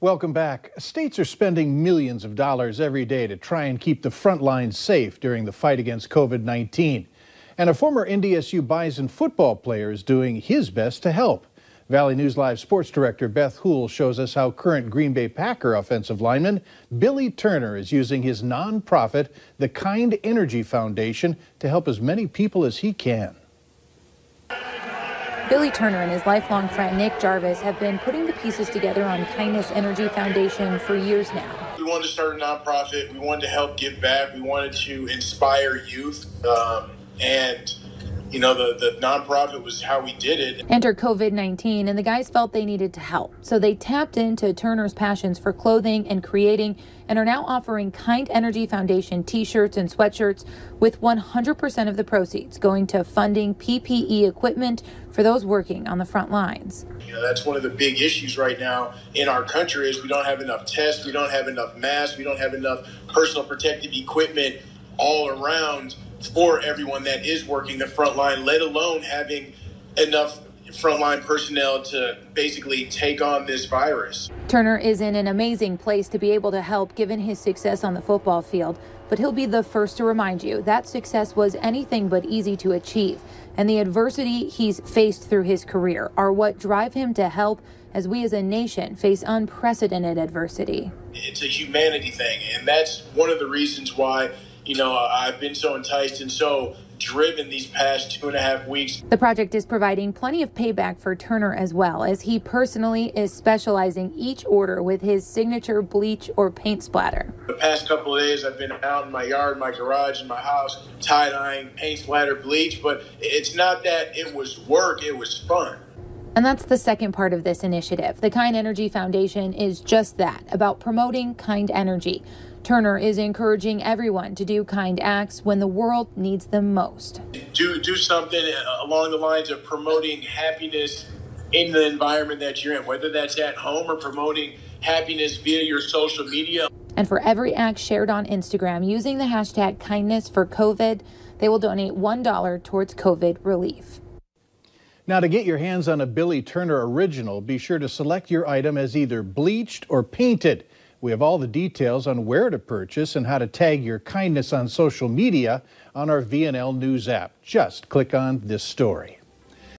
Welcome back. States are spending millions of dollars every day to try and keep the front lines safe during the fight against COVID 19. And a former NDSU Bison football player is doing his best to help. Valley News Live sports director Beth Houle shows us how current Green Bay Packer offensive lineman Billy Turner is using his nonprofit, the Kind Energy Foundation, to help as many people as he can. Billy Turner and his lifelong friend Nick Jarvis have been putting the pieces together on Kindness Energy Foundation for years now. We wanted to start a nonprofit. We wanted to help give back. We wanted to inspire youth. Um, and you know, the, the nonprofit was how we did it. Enter COVID 19, and the guys felt they needed to help. So they tapped into Turner's passions for clothing and creating and are now offering Kind Energy Foundation t shirts and sweatshirts with 100% of the proceeds going to funding PPE equipment for those working on the front lines. You know, that's one of the big issues right now in our country is we don't have enough tests, we don't have enough masks, we don't have enough personal protective equipment all around for everyone that is working the front line, let alone having enough frontline personnel to basically take on this virus. Turner is in an amazing place to be able to help given his success on the football field, but he'll be the first to remind you that success was anything but easy to achieve, and the adversity he's faced through his career are what drive him to help as we as a nation face unprecedented adversity. It's a humanity thing, and that's one of the reasons why you know, I've been so enticed and so driven these past two and a half weeks. The project is providing plenty of payback for Turner as well, as he personally is specializing each order with his signature bleach or paint splatter. The past couple of days, I've been out in my yard, my garage, in my house, tie dyeing paint splatter bleach, but it's not that it was work, it was fun. And that's the second part of this initiative. The Kind Energy Foundation is just that about promoting kind energy. Turner is encouraging everyone to do kind acts when the world needs them most. Do do something uh, along the lines of promoting happiness in the environment that you're in, whether that's at home or promoting happiness via your social media. And for every act shared on Instagram using the hashtag kindness for COVID, they will donate $1 towards COVID relief. Now, to get your hands on a Billy Turner original, be sure to select your item as either bleached or painted. We have all the details on where to purchase and how to tag your kindness on social media on our VNL News app. Just click on this story.